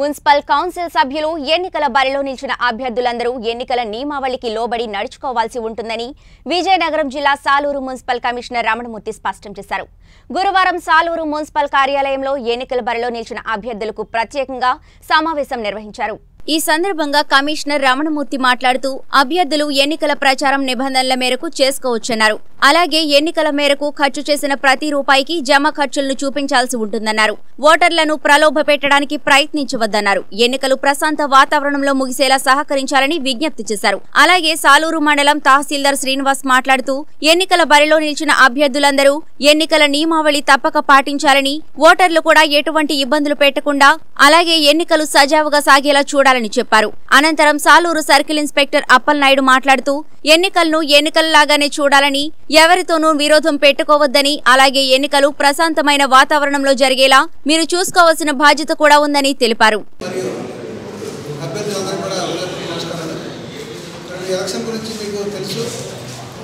Municipal council సభ్యులు ఎన్నికల బరిలో నిలిచిన అభ్యర్థులందరూ ఎన్నికల నియమావళికి లోబడి నడుచుకోవాల్సి ఉంటుందని విజయనగరం జిల్లా సాలూరు మున్సిపల్ కమిషనర్ రమణమూర్తి స్పష్టం చేశారు. గురువారం సాలూరు మున్సిపల్ కార్యాలయంలో ఎన్నికల బరిలో నిలిచిన అభ్యర్థులకు ప్రత్యేకంగా సమావేశం నిర్వహించారు. ఈ సందర్భంగా కమిషనర్ రమణమూర్తి మాట్లాడుతూ అభ్యర్థులు ఎన్నికల ప్రచారం నిబంధనల మేరకు చేసుకోవచ్చన్నారు. అలాగే ఎన్నికల మేరకు ఖర్చు చేసిన ప్రతి రూపాయికి జమ ఖర్చులను చూపించాల్సి ఉంటుందన్నారు. ఓటర్లను ప్రలోభ పెట్టడానికి ప్రయత్నించవద్దన్నారు. ఎన్నికలు ప్రశాంత వాతావరణంలో ముగిసేలా సహకరించాలని విజ్ఞప్తి చేశారు. అలాగే సాలూరు మండలం తహసీల్దార్ శ్రీనివాస్ మాట్లాడుతూ ఎన్నికల బరిలో నిలిచిన అభ్యర్థులందరూ ఎన్నికల నియమావళి తప్పక పాటించాలని ఓటర్లు కూడా ఎటువంటి ఇబ్బందులు పెట్టకుండా అలాగే ఎన్నికలు సజావుగా సాగేలా చూడాలని చెప్పారు. అనంతరం సాలూరు సర్కిల్ ఇన్స్పెక్టర్ అప్పలనాయుడు మాట్లాడుతూ ఎన్నికలను ఎన్నికల్లాగానే చూడాలని ఎవరితోనూ విరోధం పెట్టుకోవద్దని అలాగే ఎన్నికలు ప్రశాంతమైన వాతావరణంలో జరిగేలా మీరు చూసుకోవాల్సిన బాధ్యత కూడా ఉందని తెలిపారు. ఎలక్షన్ గురించి మీకు తెలుసు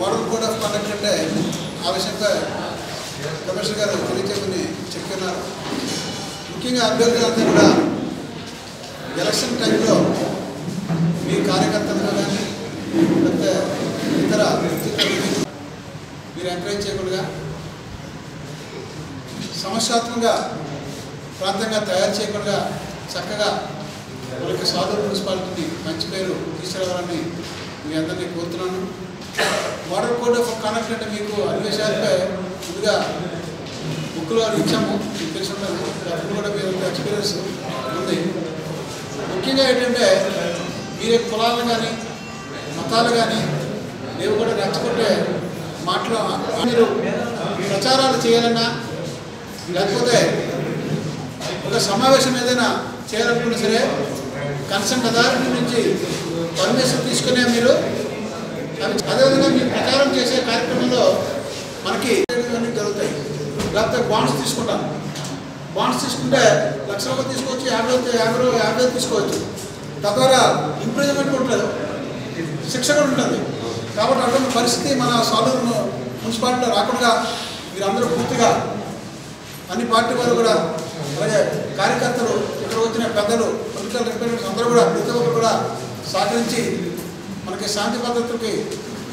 మోడల్ కోడ్ ఆఫ్ కండక్ట్ అంటే ఆ విషయంగా కమిషనర్ గారు తెలియజేయమని చెప్తున్నారు ముఖ్యంగా అభ్యర్థులంతా కూడా ఎలక్షన్ టైంలో మీ కార్యకర్తలుగా కానీ లేకపోతే ఇతర మీరు ఎంకరేజ్ చేయకుండా సమస్యాత్మకంగా ప్రాంతంగా తయారు చేయకుండా చక్కగా వాళ్ళకి సాధువు మున్సిపాలిటీని మంచి పేరు తీసుకురావాలని మీ అందరినీ కోరుతున్నాను. మోడల్ కోడ్ ఆఫ్ కాండక్ట్ అంటే మీకు అన్ని విషయాలపై ముందుగా బుక్లో ఇచ్చాము మీకు అప్పుడు కూడా మీరు ఎక్స్పీరియన్స్ ఉంది. ముఖ్యంగా ఏంటంటే మీరే కులాలు కానీ మతాలు కానీ లేవు కూడా నచ్చుకుంటే మాటలు మీరు ప్రచారాలు చేయాలన్నా లేకపోతే ఒక సమావేశం ఏదైనా చేయాలనుకున్నా సరే కన్సల్ట్ అథారిటీ నుంచి పర్మిషన్ తీసుకునే మీరు అదేవిధంగా మీరు ప్రచారం చేసే కార్యక్రమంలో మనకి జరుగుతాయి. లేకపోతే బాండ్స్ తీసుకుంటాం బాండ్స్ తీసుకుంటే లక్షలకు తీసుకోవచ్చు యాభై యాభై రూ- యాభై తీసుకోవచ్చు. తద్వారా ఇంప్రూవ్మెంట్ ఉంటుంది. శిక్ష కూడా ఉంటుంది. కాబట్టి అటువంటి పరిస్థితి మన సాలూరు మున్సిపాలిటీలో రాకుండా మీరందరూ పూర్తిగా అన్ని పార్టీ వారు కూడా అలాగే కార్యకర్తలు ఇక్కడ వచ్చిన పెద్దలు పొలిటికల్ రిప్రజెంటేటివ్స్ అందరూ కూడా ప్రతి ఒక్కరు కూడా సహకరించి మనకి శాంతి భద్రతకి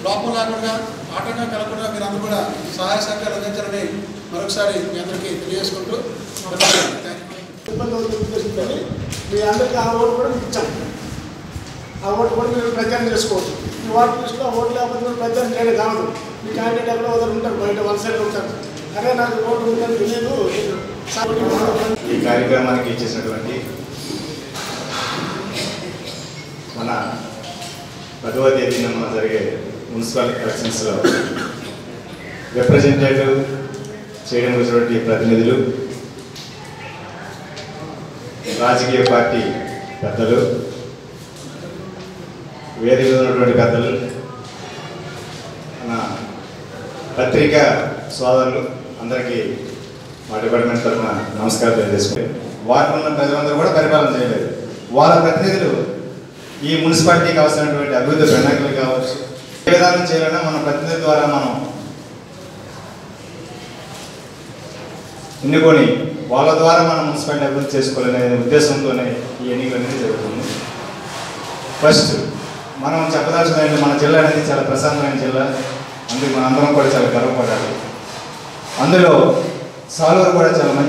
లోపం లేకుండా ఆటంకం కలగకుండా మీరు అందరూ కూడా సహాయ సహకారాలు అందించాలని మరొకసారి మీ అందరికీ తెలియజేసుకుంటూ మీ అందరికీ ఆ ఓటు కూడా మీకు ఇచ్చాం. ఆ ఓటు కూడా మీరు ప్రచారం చేసుకోవచ్చు. ఈ ఓటు లిస్టులో ఓటు లేకపోతే మీరు ప్రచారం చేయడం కావదు మీ క్యాండిడేట్ ఎవరో ఒకరు ఉంటారు బయట వన్ సైడ్ ఉంటారు. అరే నాకు ఓటు ఉందని తెలియదు ఈ కార్యక్రమానికి ఇచ్చేసినటువంటి మన పదవ తేదీన మన జరిగే మున్సిపల్ ఎలక్షన్స్లో రిప్రజెంటేటివ్ చేయడం వచ్చినటువంటి ప్రతినిధులు రాజకీయ పార్టీ పెద్దలు వేదిక ఉన్నటువంటి పెద్దలు మన పత్రికా సోదరులు అందరికీ మా డిపార్ట్మెంట్ తరఫున నమస్కారం తెలియజేసుకుంటే వారిలో ఉన్న ప్రజలందరూ కూడా పరిపాలన చేయలేదు. వాళ్ళ ప్రతినిధులు ఈ మున్సిపాలిటీకి అవసరమైనటువంటి అభివృద్ధి ప్రణాళికలు కావచ్చు ఏ విధానం చేయాలన్నా మన ప్రతినిధి ద్వారా మనం ఎన్నుకొని వాళ్ళ ద్వారా మనం మున్సిపాలిటీ అభివృద్ధి చేసుకోవాలనే ఉద్దేశంతోనే ఈ ఎన్నికలు అనేది జరుగుతుంది. ఫస్ట్ మనం చెప్పదలసిన మన జిల్లా అనేది చాలా ప్రశాంతమైన జిల్లా. అందుకు మన అందరం కూడా చాలా గర్వపడాలి. అందులో సాల్వర్ కూడా చాలా మంచి